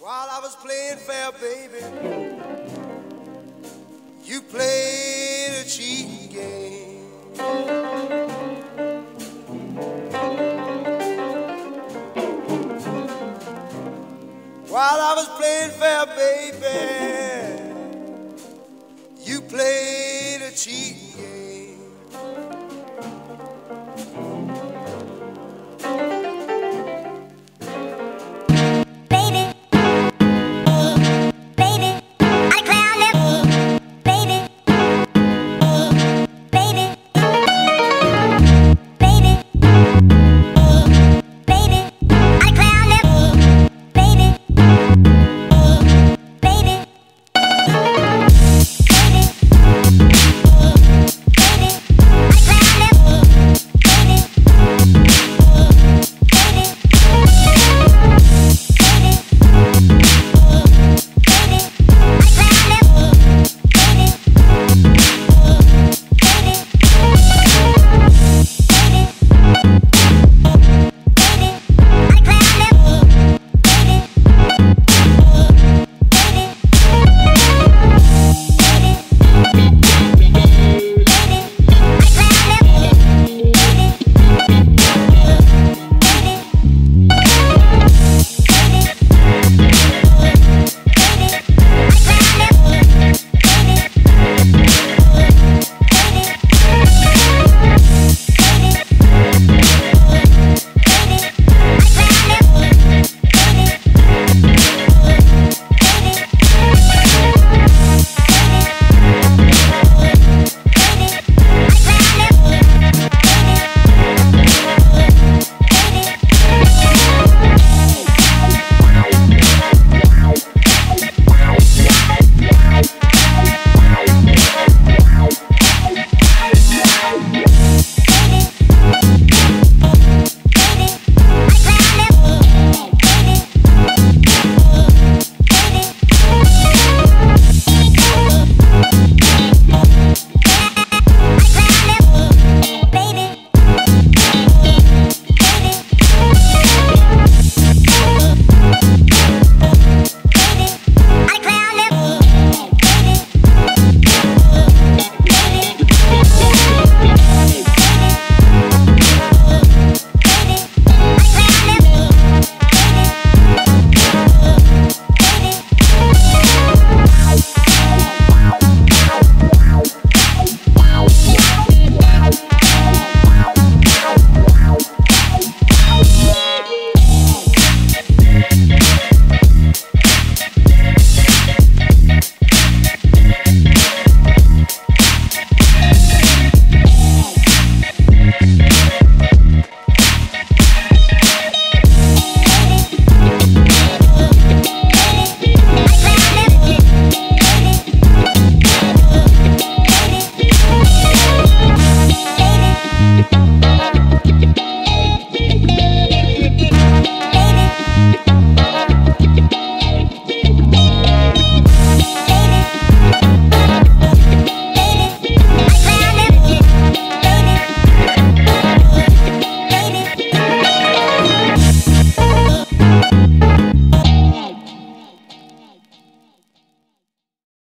While I was playing fair, baby, you played a cheating game. While I was playing fair, baby, you played